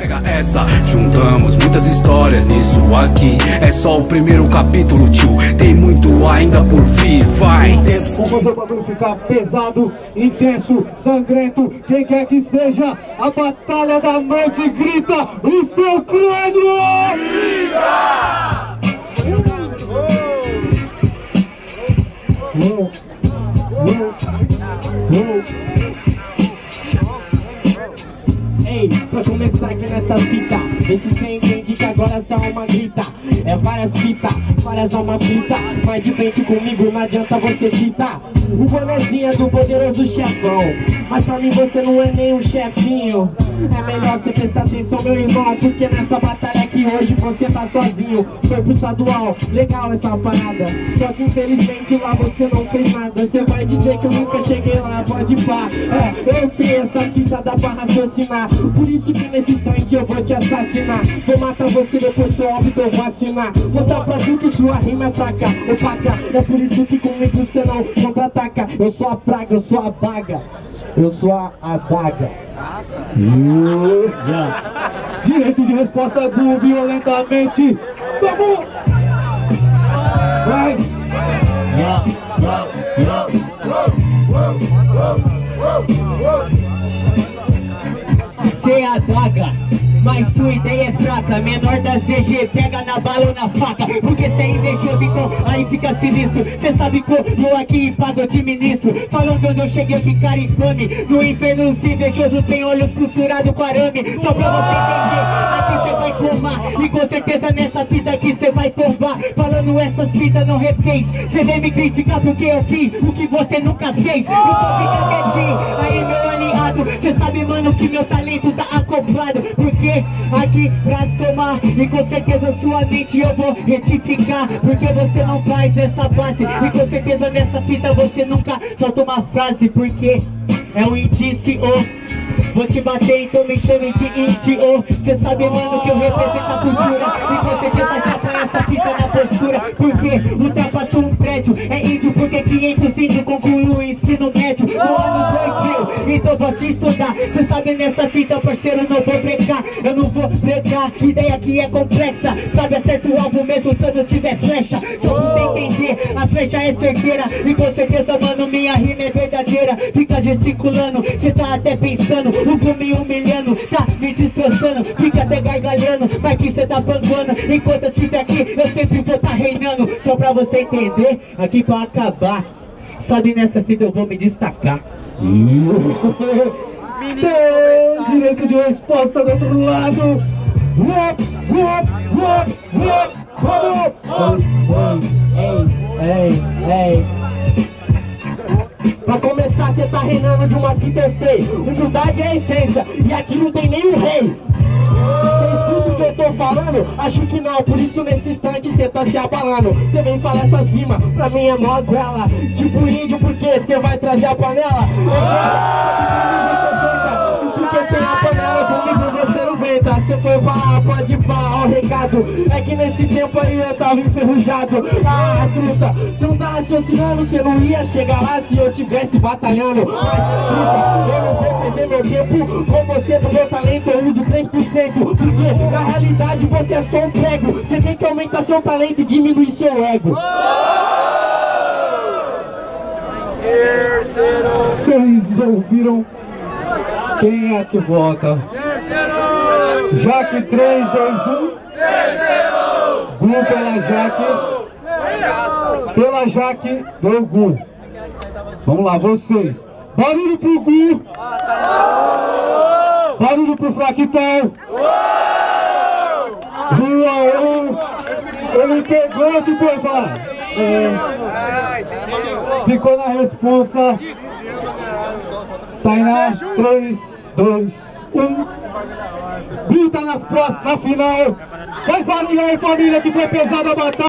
Pega essa, juntamos muitas histórias nisso aqui É só o primeiro capítulo, tio Tem muito ainda por vir, vai Vamos fazer o bagulho ficar pesado, intenso, sangrento Quem quer que seja, a batalha da noite grita O seu crânio! Uou, uou, uou. Ei, pra começar aqui nessa fita. Esse cê entende que agora só uma grita. É várias fitas, várias almas fita. Mas de frente comigo não adianta você fitar. O bonezinho é do poderoso chefão. Mas pra mim você não é nem um chefinho É melhor você prestar atenção meu irmão Porque nessa batalha aqui hoje você tá sozinho. Foi pro estadual, legal essa parada. Só que infelizmente lá você não fez nada. Você vai dizer que eu nunca cheguei lá, pode pá. É, eu sei essa fita dá pra raciocinar. Por isso que nesse instante eu vou te assassinar. Vou matar você depois seu óbito eu vou assinar. Mostrar pra tu que sua rima é fraca, opaca. É por isso que comigo você não contra-ataca. Eu sou a praga, eu sou a baga Eu sou a adaga Direito de resposta do violentamente. Vamos! Vai! Cê é a daga mas sua ideia é fraca Menor das DG, pega na bala ou na faca. Porque cê invejoso, então aí fica sinistro. Cê sabe como eu aqui pago administro. Falando onde eu cheguei, cara infame. No inferno os invejosos tem olhos costurados com arame. Só pra você entender, aqui cê vai tomar. E com certeza nessa fita aqui cê vai tombar. Falando essas fitas não refez Cê vem me criticar porque eu fiz o que você nunca fez. Então fica quietinho, aí meu aliado. Cê sabe mano que meu talento tá acoplado Porque aqui pra somar E com certeza sua mente eu vou retificar. Porque você não faz essa base E com certeza nessa fita você nunca solta uma frase. Porque é um indício Vou te bater, então me chame de índio Cê sabe, mano, que eu represento a cultura E com certeza já põe essa fita na postura. Porque ultrapassou um prédio É índio porque 500 índios concluiu No ano 2000, então vou te estudar. Cê sabe, nessa fita, parceiro, não vou brecar Eu não vou brecar, ideia que é complexa. Sabe, acerta o alvo mesmo se eu não tiver flecha. Só pra você entender, a flecha é certeira. E com certeza, mano, minha rima é verdadeira. Fica gesticulando, cê tá até pensando. O Gu me humilhando, tá me destroçando. Fica até gargalhando, mas que cê tá panguando Enquanto eu estiver aqui, eu sempre vou tá reinando. Só pra você entender, aqui pra acabar Sabe nessa fita eu vou me destacar. Tem direito de resposta do outro lado. Vamos! Ei, ei, ei Pra começar, cê tá reinando de uma fita eu sei. Humildade é a essência, e aqui não tem nem o rei que eu tô falando? Acho que não, por isso nesse instante cê tá se abalando. Cê vem falar essas rimas, pra mim é mó goela. Tipo índio, porque cê vai trazer a panela pá, ó o recado. É que nesse tempo aí eu tava enferrujado. Ah, truta, cê não tá raciocinando Cê não ia chegar lá se eu tivesse batalhando. Mas, truta, eu não vou perder meu tempo Com você, do meu talento eu uso 3% Porque, na realidade, você é só um prego. Cê tem que aumentar seu talento e diminuir seu ego. Vocês ouviram? Quem é que vota? Jaque 3, 2, 1. Gu pela Jaque. Pela Jaque do Gu. Vamos lá, vocês. Barulho pro Gu. Barulho pro Fraquitão. Rua 1. Ele pegou de pegar. É, ficou na responsa. Tainá, 3, 2, 1. Gu tá na, na final. Faz barulho aí, família, que foi pesada a batalha.